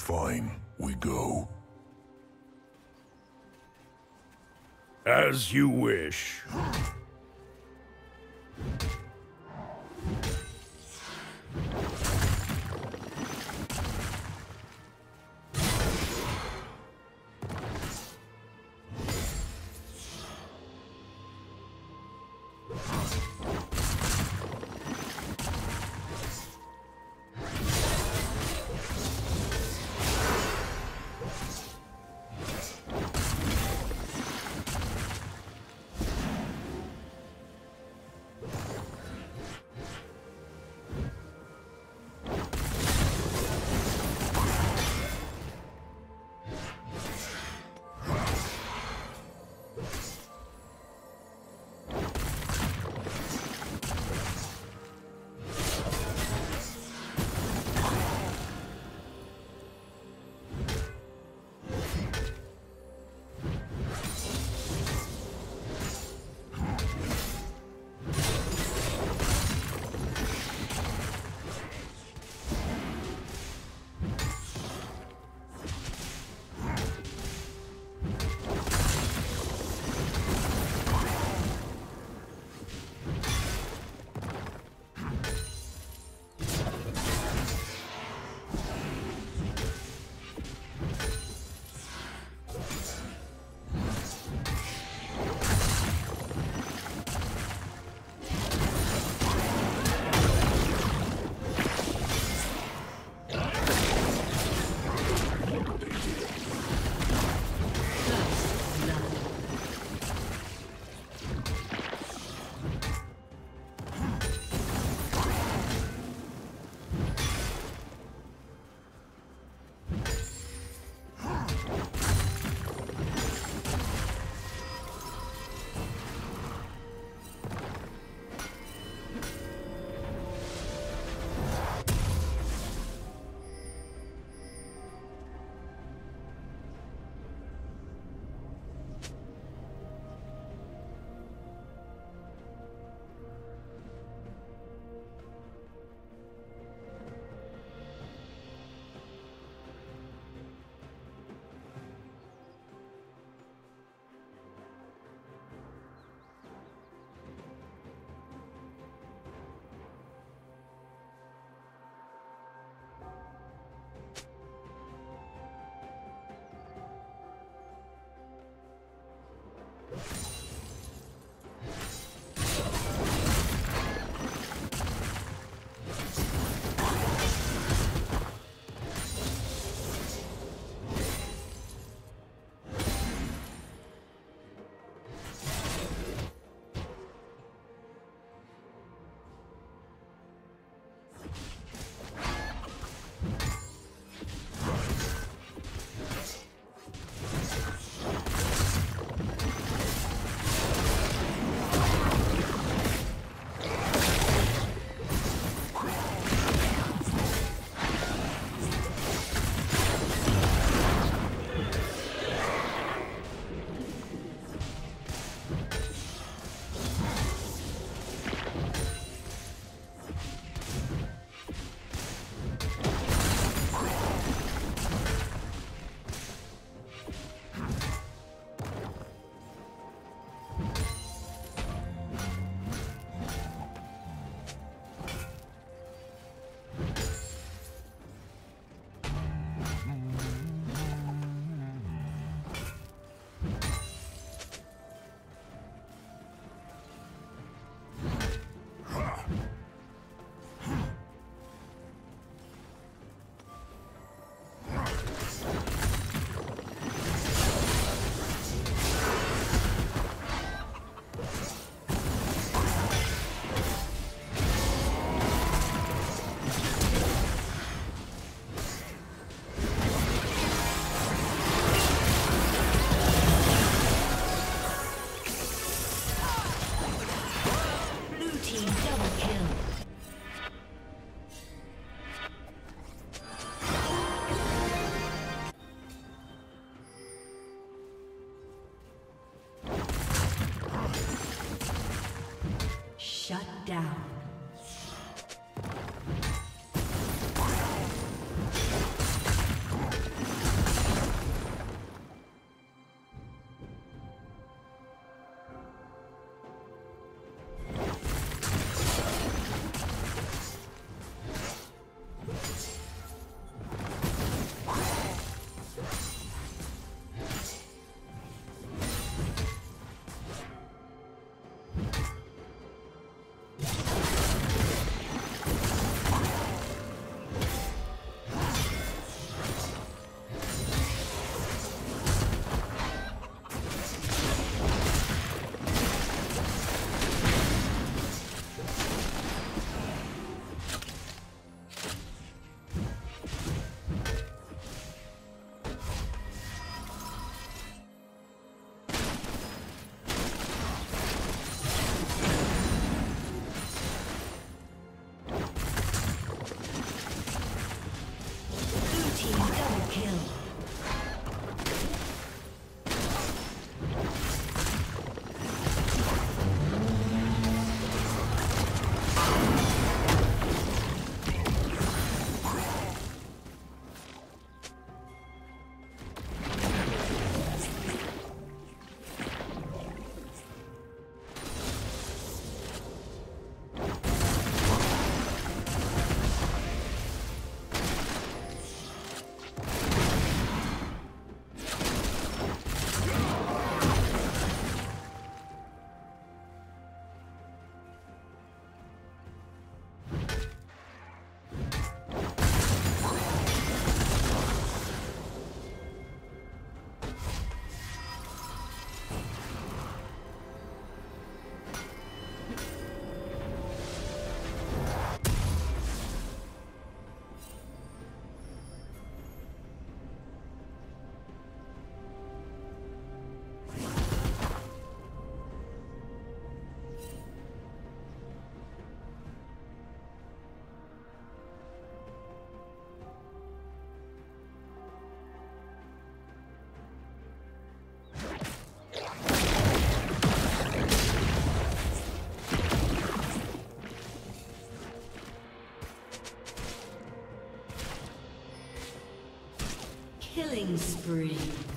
Fine, we go. As you wish. Killing spree.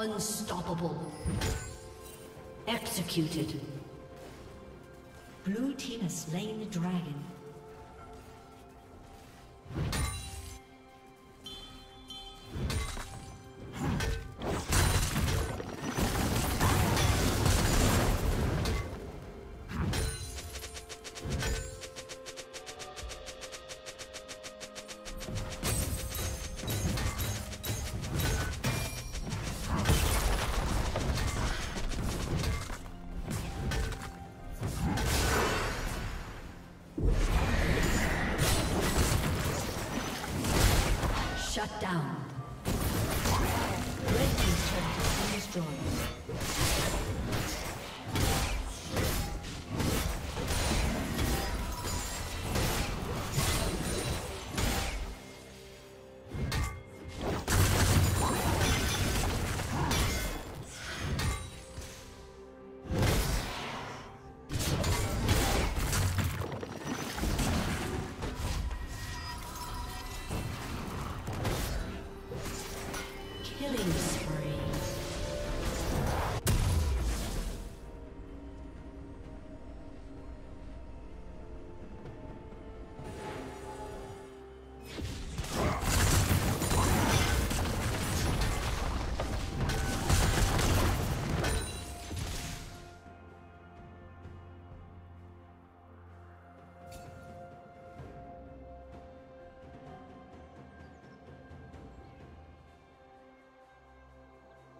Unstoppable. Executed. Blue team has slain the dragon.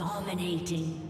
Dominating.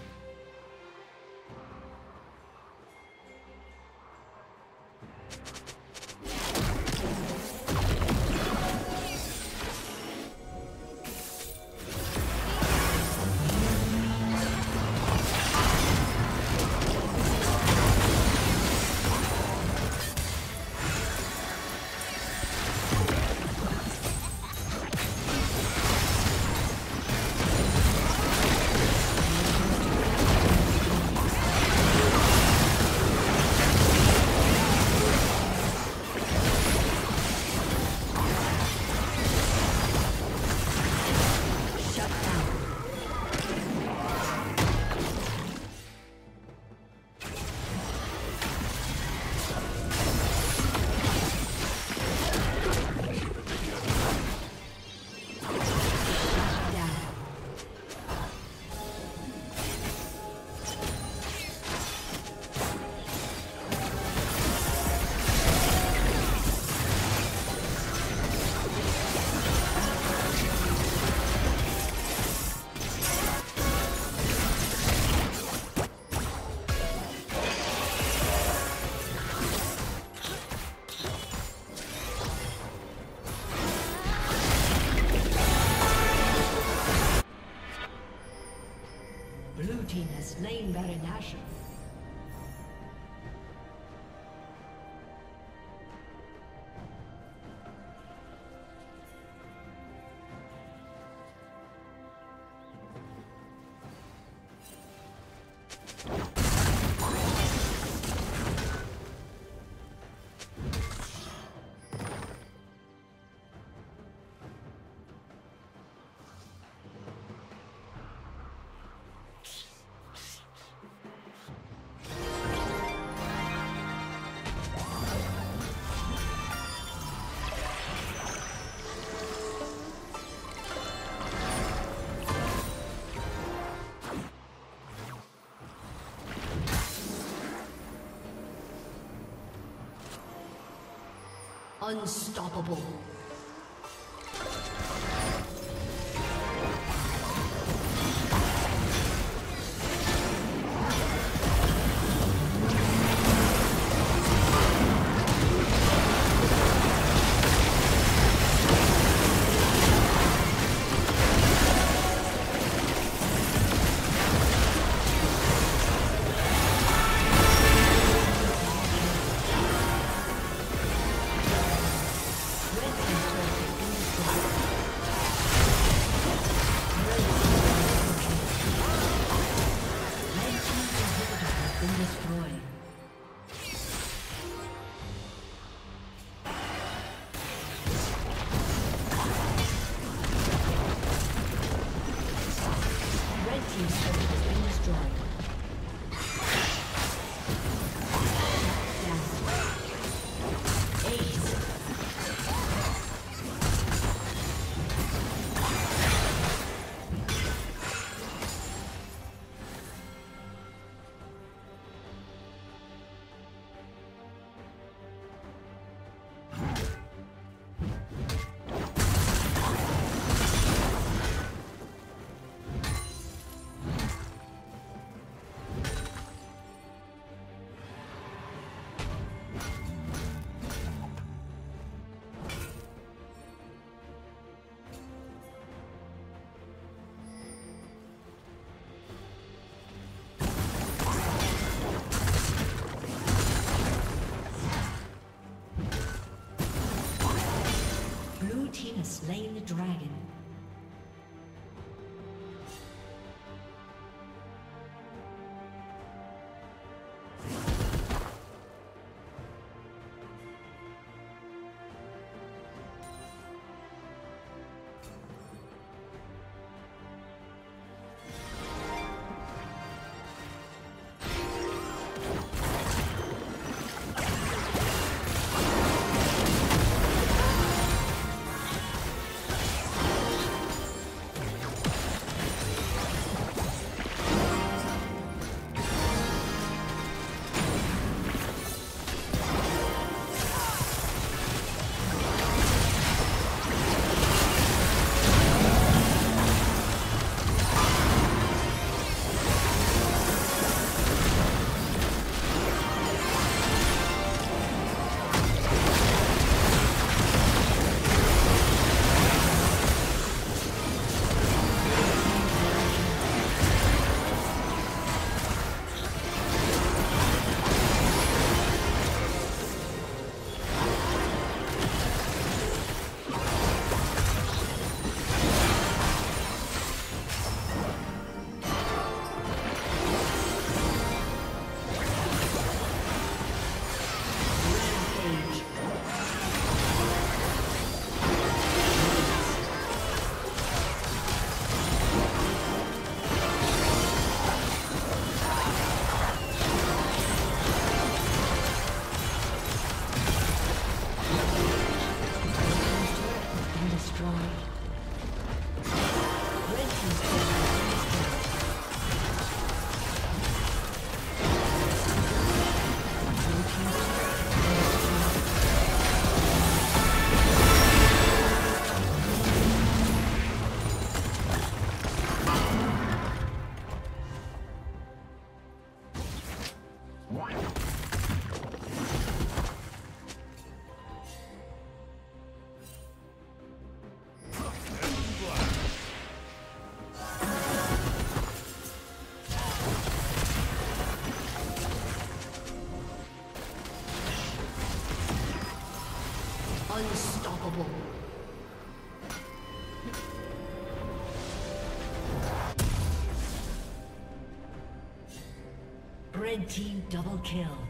Unstoppable. Slain the dragon. Double kill.